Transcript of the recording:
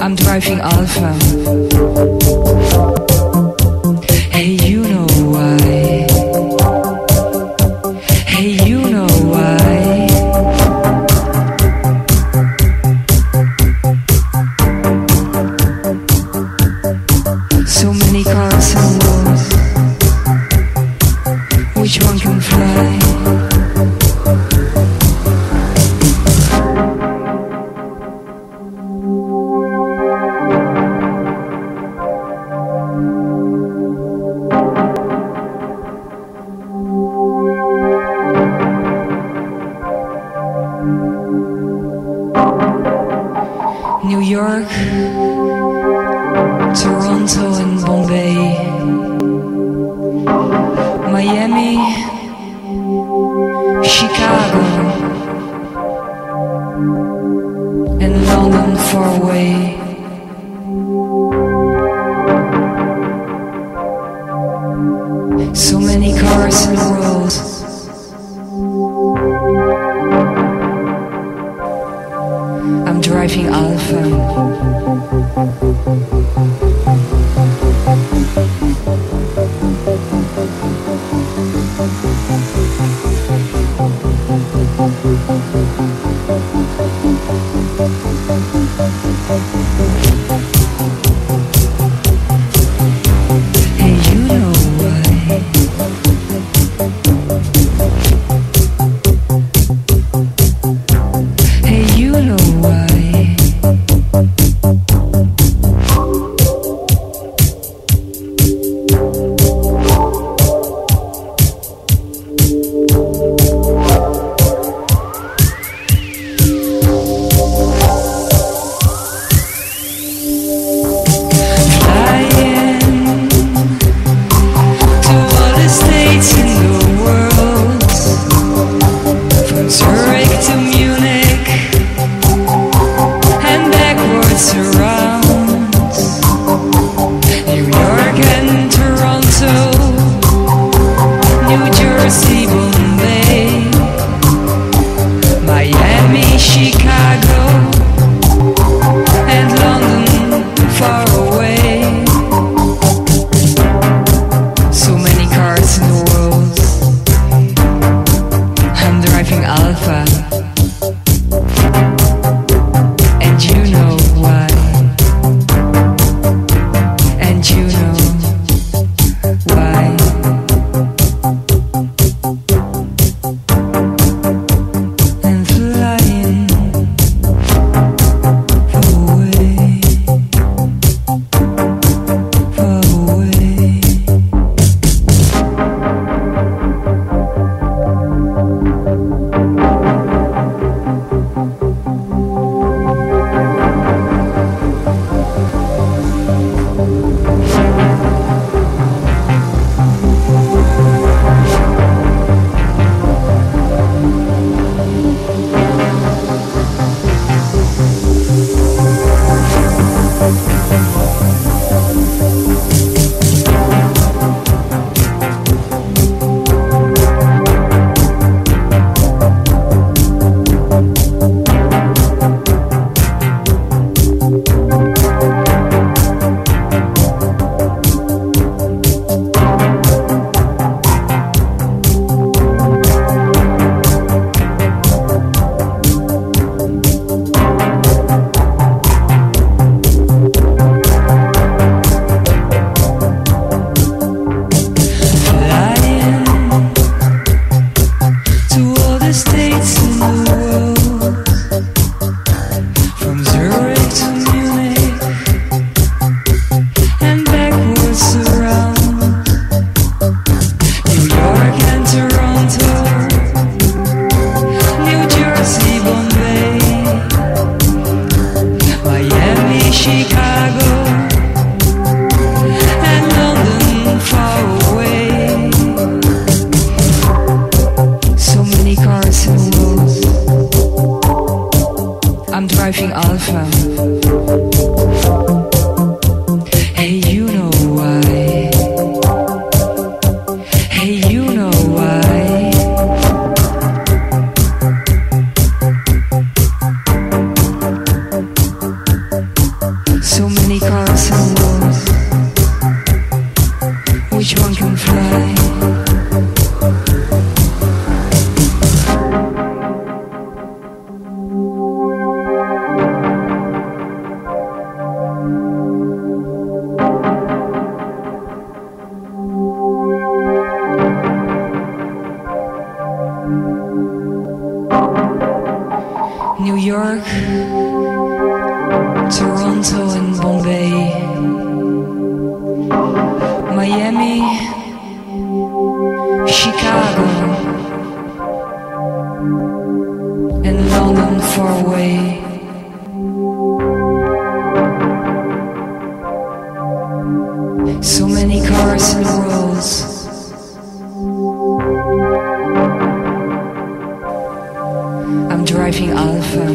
I'm driving Alfa. So many cars in the world. I'm driving Alfa. Thank Which one can fly? New York, Toronto and Bombay, Chicago, and London far away. So many cars and roads. I'm driving Alfa.